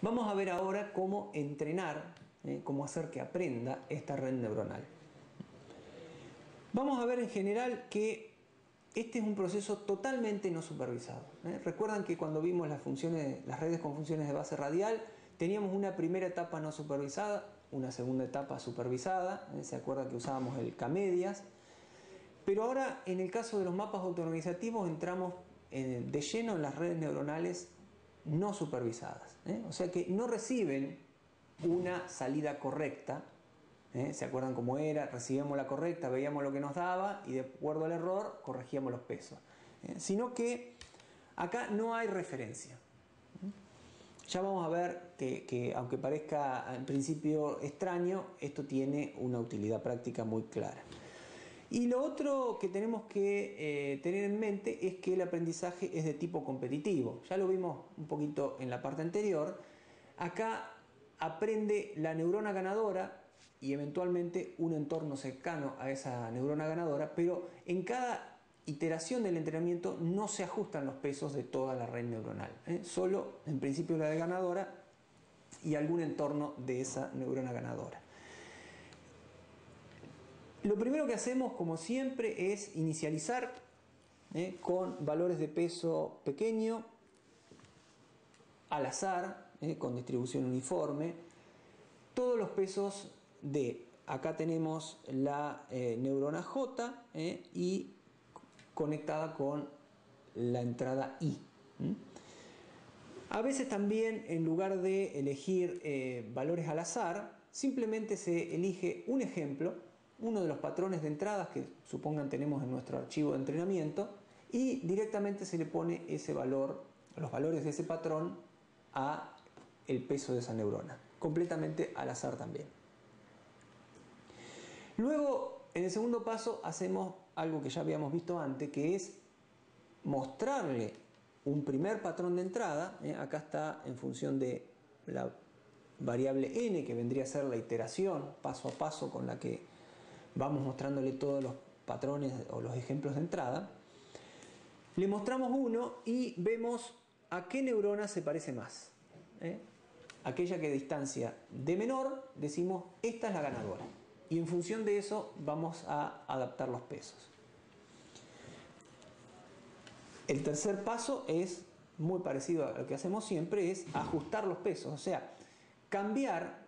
Vamos a ver ahora cómo entrenar, eh, cómo hacer que aprenda esta red neuronal. Vamos a ver en general que este es un proceso totalmente no supervisado. ¿eh? Recuerdan que cuando vimos las, funciones, las redes con funciones de base radial, teníamos una primera etapa no supervisada, una segunda etapa supervisada, ¿eh? se acuerdan que usábamos el K-medias, pero ahora en el caso de los mapas autoorganizativos entramos de lleno en las redes neuronales no supervisadas. ¿eh? O sea que no reciben una salida correcta. ¿eh? ¿Se acuerdan cómo era? Recibíamos la correcta, veíamos lo que nos daba y de acuerdo al error corregíamos los pesos. ¿eh? Sino que acá no hay referencia. Ya vamos a ver que, que, aunque parezca en principio extraño, esto tiene una utilidad práctica muy clara. Y lo otro que tenemos que eh, tener en mente es que el aprendizaje es de tipo competitivo. Ya lo vimos un poquito en la parte anterior. Acá aprende la neurona ganadora y eventualmente un entorno cercano a esa neurona ganadora, pero en cada iteración del entrenamiento no se ajustan los pesos de toda la red neuronal. ¿eh? Solo en principio la de ganadora y algún entorno de esa neurona ganadora. Lo primero que hacemos, como siempre, es inicializar ¿eh? con valores de peso pequeño, al azar, ¿eh? con distribución uniforme, todos los pesos de, acá tenemos la eh, neurona J y conectada con la entrada I. A veces también en lugar de elegir valores al azar, simplemente se elige un ejemplo uno de los patrones de entradas que supongan tenemos en nuestro archivo de entrenamiento y directamente se le pone ese valor, los valores de ese patrón a el peso de esa neurona, completamente al azar también. Luego, en el segundo paso, hacemos algo que ya habíamos visto antes, que es mostrarle un primer patrón de entrada, ¿eh? acá está en función de la variable n, que vendría a ser la iteración paso a paso con la que vamos mostrándole todos los patrones o los ejemplos de entrada, le mostramos uno y vemos a qué neurona se parece más. ¿eh? Aquella que distancia de menor, decimos, esta es la ganadora. Y en función de eso vamos a adaptar los pesos. El tercer paso es muy parecido a lo que hacemos siempre, es ajustar los pesos, o sea, cambiar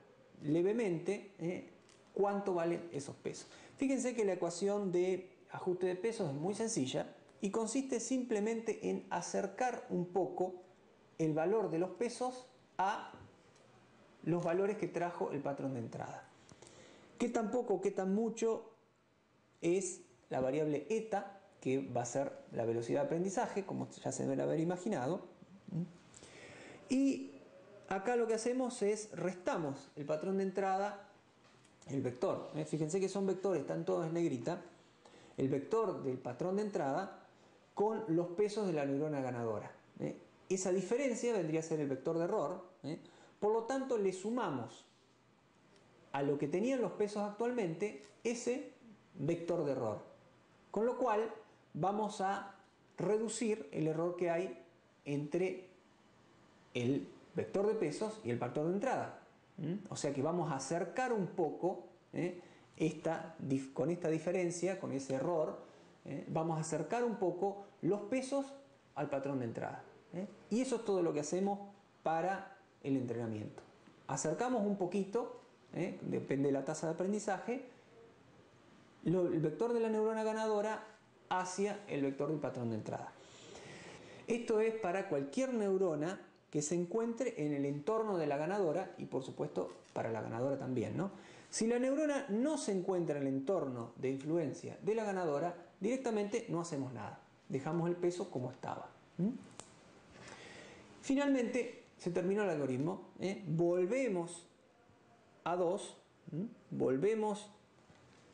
levemente ¿eh? Cuánto valen esos pesos. Fíjense que la ecuación de ajuste de pesos es muy sencilla y consiste simplemente en acercar un poco el valor de los pesos a los valores que trajo el patrón de entrada. ¿Qué tan poco, qué tan mucho es la variable eta, que va a ser la velocidad de aprendizaje, como ya se debe haber imaginado? Y acá lo que hacemos es restamos el patrón de entrada el vector. ¿eh? Fíjense que son vectores, están todos en negrita. El vector del patrón de entrada con los pesos de la neurona ganadora. ¿eh? Esa diferencia vendría a ser el vector de error. ¿eh? Por lo tanto, le sumamos a lo que tenían los pesos actualmente ese vector de error. Con lo cual, vamos a reducir el error que hay entre el vector de pesos y el factor de entrada. O sea que vamos a acercar un poco ¿eh? esta, con esta diferencia, con ese error, ¿eh? vamos a acercar un poco los pesos al patrón de entrada. ¿eh? Y eso es todo lo que hacemos para el entrenamiento. Acercamos un poquito, depende de la tasa de aprendizaje, el vector de la neurona ganadora hacia el vector del patrón de entrada. Esto es para cualquier neurona que se encuentre en el entorno de la ganadora y por supuesto para la ganadora también. ¿no? Si la neurona no se encuentra en el entorno de influencia de la ganadora, directamente no hacemos nada. Dejamos el peso como estaba. Finalmente se terminó el algoritmo. ¿eh? Volvemos a 2, volvemos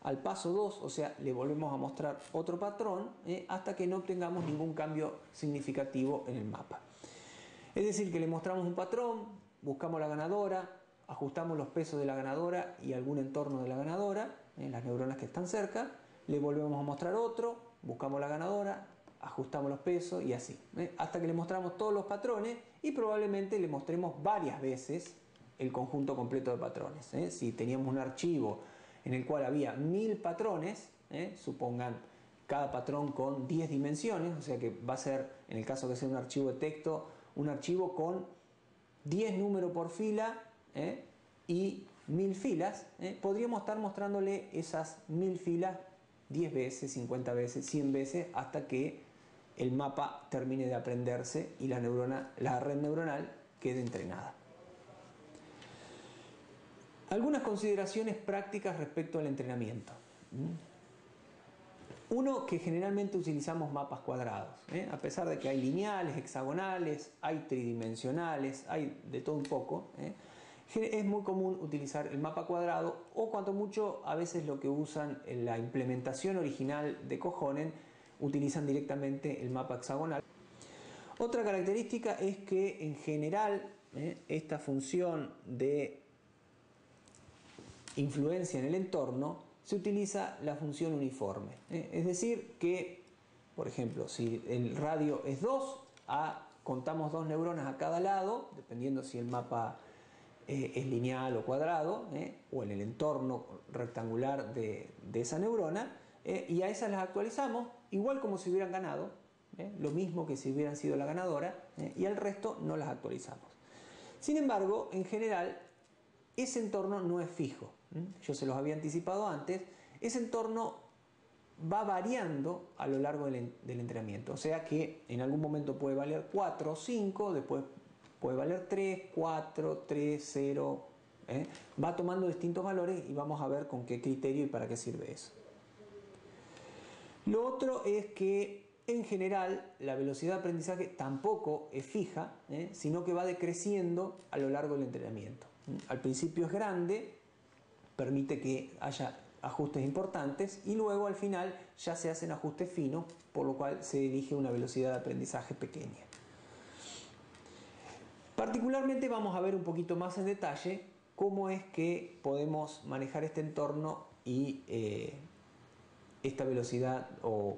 al paso 2, o sea, le volvemos a mostrar otro patrón ¿eh? hasta que no obtengamos ningún cambio significativo en el mapa. Es decir, que le mostramos un patrón, buscamos la ganadora, ajustamos los pesos de la ganadora y algún entorno de la ganadora, en las neuronas que están cerca, le volvemos a mostrar otro, buscamos la ganadora, ajustamos los pesos y así. ¿eh? Hasta que le mostramos todos los patrones y probablemente le mostremos varias veces el conjunto completo de patrones. ¿eh? Si teníamos un archivo en el cual había mil patrones, supongan cada patrón con 10 dimensiones, o sea que va a ser, en el caso que sea un archivo de texto, un archivo con 10 números por fila y mil filas, podríamos estar mostrándole esas mil filas 10 veces, 50 veces, 100 veces, hasta que el mapa termine de aprenderse y la, neurona, la red neuronal quede entrenada. Algunas consideraciones prácticas respecto al entrenamiento. Uno, que generalmente utilizamos mapas cuadrados, ¿eh? a pesar de que hay lineales, hexagonales, hay tridimensionales, hay de todo un poco. ¿eh? es muy común utilizar el mapa cuadrado o cuanto mucho a veces lo que usan en la implementación original de Cojonen utilizan directamente el mapa hexagonal. Otra característica es que en general ¿eh? esta función de influencia en el entorno se utiliza la función uniforme. ¿eh? Es decir que, por ejemplo, si el radio es 2, contamos dos neuronas a cada lado, dependiendo si el mapa eh, es lineal o cuadrado, eh, o en el entorno rectangular de, esa neurona, y a esas las actualizamos igual como si hubieran ganado, lo mismo que si hubieran sido la ganadora, y al resto no las actualizamos. Sin embargo, en general, ese entorno no es fijo. Yo se los había anticipado antes. Ese entorno va variando a lo largo del, entrenamiento. O sea que en algún momento puede valer 4 o 5, después Puede valer 3, 4, 3, 0. Va tomando distintos valores y vamos a ver con qué criterio y para qué sirve eso. Lo otro es que en general la velocidad de aprendizaje tampoco es fija, ¿eh? sino que va decreciendo a lo largo del entrenamiento. Al principio es grande, permite que haya ajustes importantes y luego al final ya se hacen ajustes finos, por lo cual se elige una velocidad de aprendizaje pequeña. Particularmente vamos a ver un poquito más en detalle cómo es que podemos manejar este entorno y eh, esta velocidad o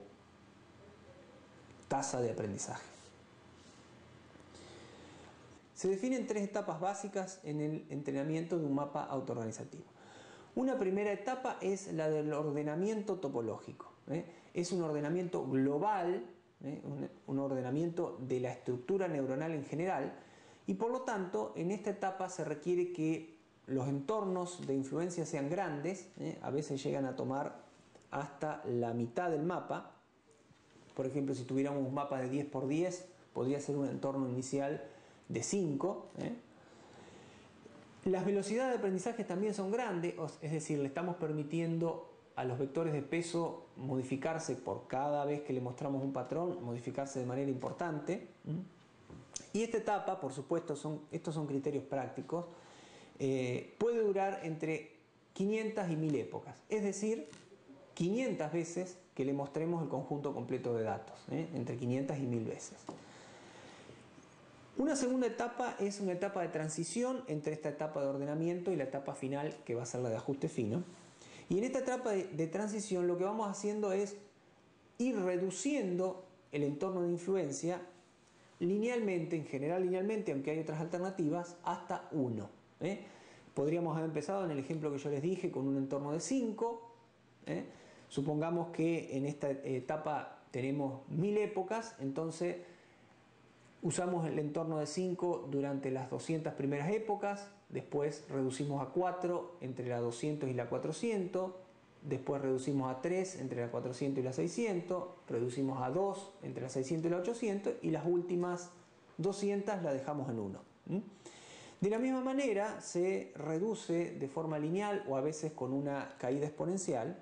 tasa de aprendizaje. Se definen tres etapas básicas en el entrenamiento de un mapa autoorganizativo. Una primera etapa es la del ordenamiento topológico. ¿eh? Es un ordenamiento global, ¿eh? un ordenamiento de la estructura neuronal en general, y por lo tanto, en esta etapa se requiere que los entornos de influencia sean grandes, ¿eh? a veces llegan a tomar hasta la mitad del mapa. Por ejemplo, si tuviéramos un mapa de 10 por 10, podría ser un entorno inicial de 5. ¿eh? Las velocidades de aprendizaje también son grandes, es decir, le estamos permitiendo a los vectores de peso modificarse por cada vez que le mostramos un patrón, modificarse de manera importante. Y esta etapa, por supuesto, estos son criterios prácticos, eh, puede durar entre 500 y 1000 épocas, es decir, 500 veces que le mostremos el conjunto completo de datos, ¿eh? entre 500 y 1000 veces. Una segunda etapa es una etapa de transición entre esta etapa de ordenamiento y la etapa final que va a ser la de ajuste fino. Y en esta etapa de transición lo que vamos haciendo es ir reduciendo el entorno de influencia linealmente, en general linealmente, aunque hay otras alternativas, hasta 1. ¿eh? Podríamos haber empezado en el ejemplo que yo les dije con un entorno de 5. ¿eh? Supongamos que en esta etapa tenemos mil épocas, entonces usamos el entorno de 5 durante las 200 primeras épocas, después reducimos a 4 entre la 200 y la 400, Después reducimos a 3 entre la 400 y la 600, reducimos a 2 entre la 600 y la 800 y las últimas 200 las dejamos en 1. De la misma manera se reduce de forma lineal o a veces con una caída exponencial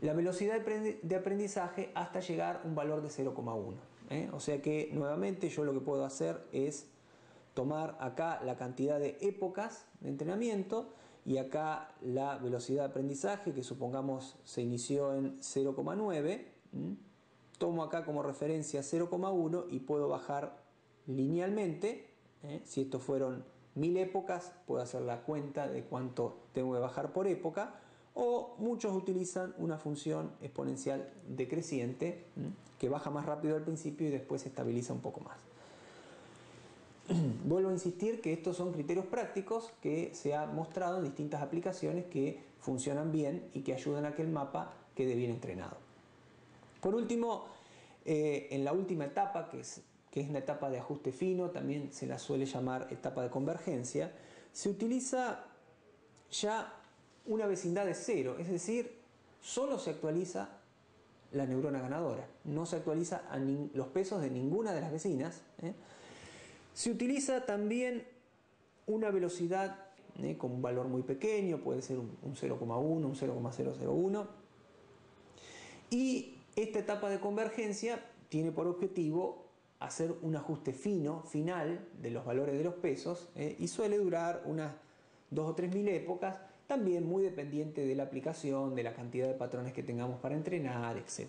la velocidad de aprendizaje hasta llegar a un valor de 0,1. ¿Eh? O sea que nuevamente yo lo que puedo hacer es tomar acá la cantidad de épocas de entrenamiento y acá la velocidad de aprendizaje que supongamos se inició en 0,9 tomo acá como referencia 0,1 y puedo bajar linealmente ¿eh? si estos fueron mil épocas puedo hacer la cuenta de cuánto tengo que bajar por época o muchos utilizan una función exponencial decreciente que baja más rápido al principio y después se estabiliza un poco más. Vuelvo a insistir que estos son criterios prácticos que se ha mostrado en distintas aplicaciones que funcionan bien y que ayudan a que el mapa quede bien entrenado. Por último, eh, en la última etapa, que es, que es una etapa de ajuste fino, también se la suele llamar etapa de convergencia, se utiliza ya una vecindad de cero, es decir, solo se actualiza la neurona ganadora, no se actualiza los pesos de ninguna de las vecinas. ¿eh? Se utiliza también una velocidad ¿eh? con un valor muy pequeño, puede ser un, 0,1, un 0,001. Y esta etapa de convergencia tiene por objetivo hacer un ajuste fino, final, de los valores de los pesos ¿eh? y suele durar unas dos o tres mil épocas, también muy dependiente de la aplicación, de la cantidad de patrones que tengamos para entrenar, etc.